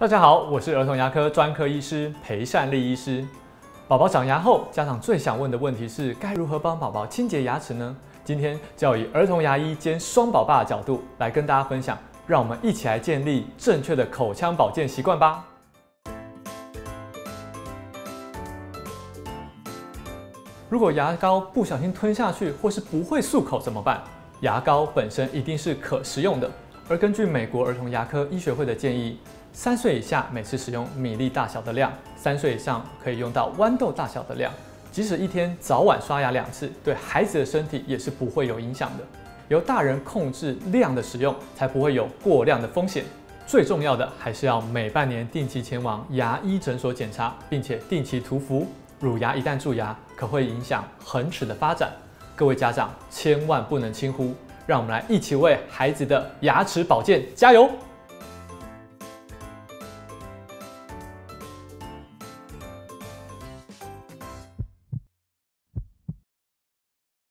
大家好，我是儿童牙科专科医师裴善利医师。宝宝长牙后，家长最想问的问题是该如何帮宝宝清洁牙齿呢？今天就要以儿童牙医兼双宝爸的角度来跟大家分享，让我们一起来建立正确的口腔保健习惯吧。如果牙膏不小心吞下去，或是不会漱口怎么办？牙膏本身一定是可食用的，而根据美国儿童牙科医学会的建议，三岁以下每次使用米粒大小的量，三岁以上可以用到豌豆大小的量。即使一天早晚刷牙两次，对孩子的身体也是不会有影响的。由大人控制量的使用，才不会有过量的风险。最重要的还是要每半年定期前往牙医诊所检查，并且定期涂氟。乳牙一旦蛀牙，可会影响恒齿的发展。各位家长千万不能轻忽，让我们来一起为孩子的牙齿保健加油！